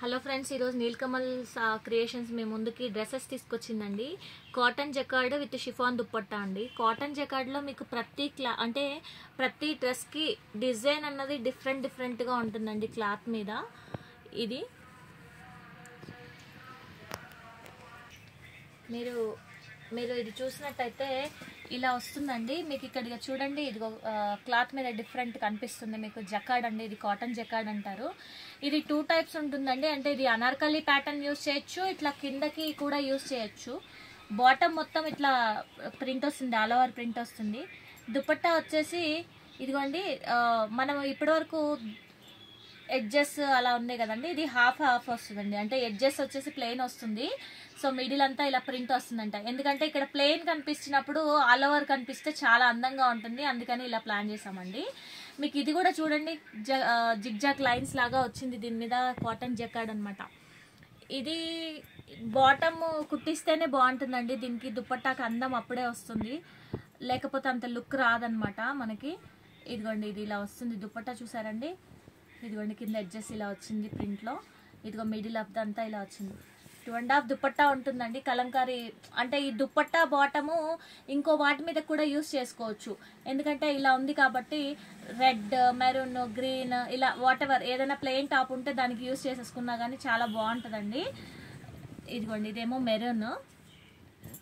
Hello friends ఈరోజు Nilkamal creations మీ ముందుకి dresses తీసుకొచ్చిందండి. Cotton jacquard with chiffon dupatta అండి. కాటన్ జకార్డ్లో మీకు ప్రతి క్లా అంటే ప్రతి డ్రెస్కి డిజైన్ అన్నది డిఫరెంట్ డిఫరెంట్గా ఉంటుందండి క్లాత్ మీద. ఇది. మీరు మీరు ఇది చూసినట్టయితే ఇలా వస్తుందండి. మీకు ఇక్కడ చూడండి ఇది క్లాత్ మీద డిఫరెంట్ కనిపిస్తుంది. మీకు జకాడ్ అండి ఇది కాటన్ జకాడ్ అంటారు. ఇది టూ టైప్స్ ఉంటుందండి. అంటే ఇది అనార్కలి ప్యాటర్న్ యూస్ చేయొచ్చు ఇట్లా కిందకి కూడా యూస్ చేయొచ్చు. బాటమ్ మొత్తం ఇట్లా ప్రింట్ వస్తుంది ఆల్ ఓవర్ ప్రింట్ వస్తుంది. దుపట్టా వచ్చేసి ఇదిగోండి మనం ఇప్పటివరకు ఎడ్జెస్ అలా ఉన్నాయి కదండి. ఇది హాఫ్ హాఫ్ వస్తుందండి. అంటే ఎడ్జెస్ వచ్చేసి ప్లెయిన్ వస్తుంది. సో మిడిల్ అంతా ఇలా ప్రింట్ వస్తుందంట. ఎందుకంటే ఇక్కడ ప్లెయిన్ కనిపించినప్పుడు ఆల్ ఓవర్ కనిపిస్తే చాలా అందంగా ఉంటుంది. అందుకని ఇలా ప్లాన్ చేసామండి మీకు ఇది కూడా చూడండి. జిగ్జాక్ లైన్స్ లాగా వచ్చింది. దీని మీద కాటన్ జకాడ్ అనమాట ఇది బాటమ్ కుట్టిస్తేనే బాగుంటుందండి. దీనికి దుప్పట్టాకి అందం అప్పుడే వస్తుంది. లేకపోతే అంత లుక్ రాదనమాట మనకి. ఇదిగోండి ఇది ఇలా వస్తుంది. దుప్పట్టా చూసారండి? ఇదిగోండి కింద ఎడ్జెస్ ఇలా వచ్చింది ప్రింట్లో ఇదిగో మిడిల్ ఆఫ్ దంతా ఇలా వచ్చింది. టూ అండ్ హాఫ్ దుప్పట్టా ఉంటుందండి కలంకారీ అంటే ఈ దుప్పట్టా బాటము ఇంకో వాటి మీద కూడా యూస్ చేసుకోవచ్చు. ఎందుకంటే ఇలా ఉంది కాబట్టి రెడ్ మెరూన్ గ్రీన్ ఇలా వాటెవర్ ఏదైనా ప్లెయిన్ టాప్ ఉంటే దానికి యూస్ చేసేసుకున్నా కానీ చాలా బాగుంటుందండి. ఇదిగోండి ఇదేమో మెరూన్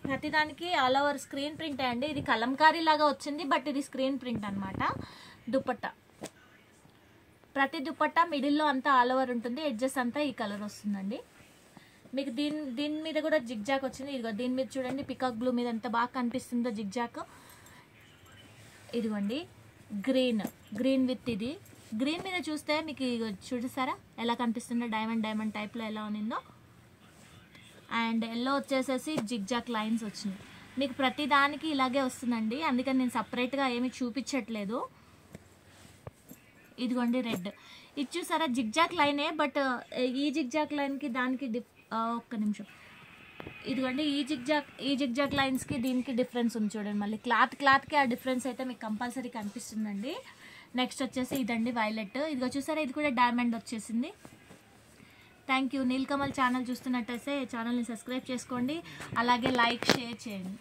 ప్రతిదానికి ఆల్ ఓవర్ స్క్రీన్ ప్రింట్ అండి. ఇది కలంకారీ లాగా వచ్చింది బట్ ఇది స్క్రీన్ ప్రింట్ అనమాట దుప్పట్టా. ప్రతి దుపట్టా మిడిల్లో అంతా ఆల్ ఓవర్ ఉంటుంది. ఎడ్జెస్ అంతా ఈ కలర్ వస్తుందండి. మీకు దీని దీని మీద కూడా జిగ్జాక్ వచ్చింది. ఇదిగో దీని మీద చూడండి. పికాక్ బ్లూ మీద ఎంత బాగా కనిపిస్తుందో జిగ్జాక్ ఇదిగోండి. గ్రీన్ గ్రీన్ విత్ ఇది. గ్రీన్ మీద చూస్తే మీకు చూసారా ఎలా కనిపిస్తుందో? డైమండ్ డైమండ్ టైప్లో ఎలా ఉన్నిందో అండ్ ఎల్లో వచ్చేసేసి జిగ్జాక్ లైన్స్ వచ్చినాయి. మీకు ప్రతి దానికి ఇలాగే వస్తుందండి. అందుకని నేను సపరేట్గా ఏమీ చూపించట్లేదు. ఇదిగోండి రెడ్. ఇది చూసారా? జిగ్జాక్ లైనే బట్ ఈ జిగ్జాక్ లైన్కి దానికి డిఫ్ ఒక్క నిమిషం. ఇదిగోండి ఈ జిగ్జాక్ ఈ జిగ్జాక్ లైన్స్కి దీనికి డిఫరెన్స్ ఉంది చూడండి మళ్ళీ. క్లాత్ క్లాత్కి ఆ డిఫరెన్స్ అయితే మీకు కంపల్సరీ కనిపిస్తుందండి. నెక్స్ట్ వచ్చేసి ఇదండి వైలెట్. ఇదిగో చూసారా? ఇది కూడా డైమండ్ వచ్చేసింది. Thank you. నీల్కమల్ ఛానల్ చూస్తున్నట్టయితే ఛానల్ని సబ్స్క్రైబ్ చేసుకోండి. అలాగే లైక్ షేర్ చేయండి.